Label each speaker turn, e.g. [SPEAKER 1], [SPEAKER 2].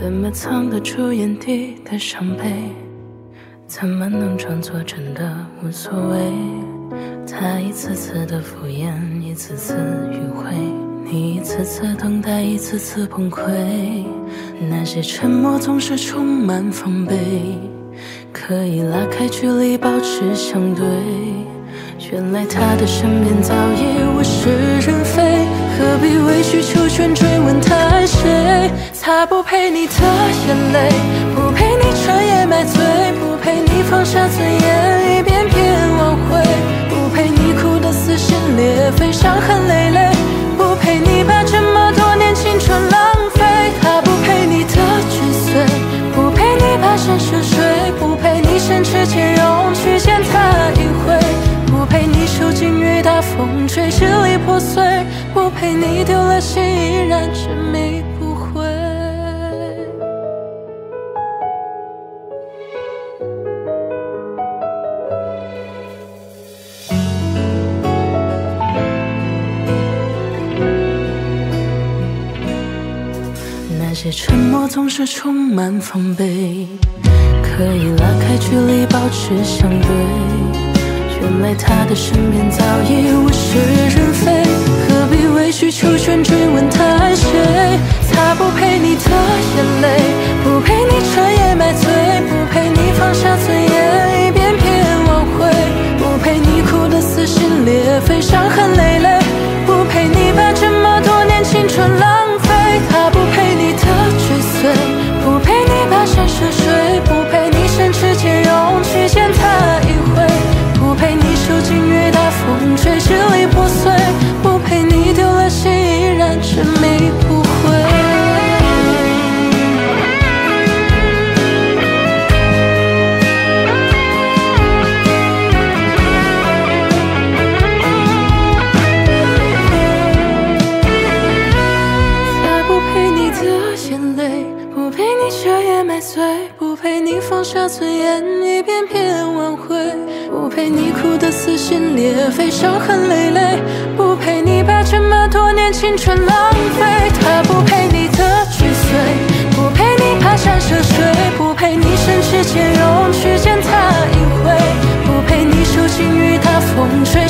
[SPEAKER 1] 怎么藏得住眼底的伤悲？怎么能装作真的无所谓？他一次次的敷衍，一次次迂回，你一次次等待，一次次崩溃。那些沉默总是充满防备，可以拉开距离，保持相对。原来他的身边早已物是人非，何必委曲求全追问他？不配你的眼泪，不配你彻夜买醉，不配你放下尊严一遍遍挽回，不配你哭得撕心裂肺伤痕累累，不配你把这么多年青春浪费。他不配你的追随，不配你跋山涉水，不配你省吃俭用去见他一回。不配你受尽雨打风吹，支离破碎，不陪你丢了心，依然执迷些沉默总是充满防备，可以拉开距离，保持相对。原来他的身边早已物是人非，何必委曲求全追问他爱谁？他不配你的眼泪，不配你彻夜买醉，不配你放下尊支离破碎，不陪你丢了心，依然执迷不悔。放下尊严，一遍遍挽回，不陪你哭得撕心裂肺，伤痕累累，不陪你把这么多年青春浪费，他不配你的追随，不陪你跋山涉水，不陪你身置险境去见他一回，不陪你受尽雨打风吹。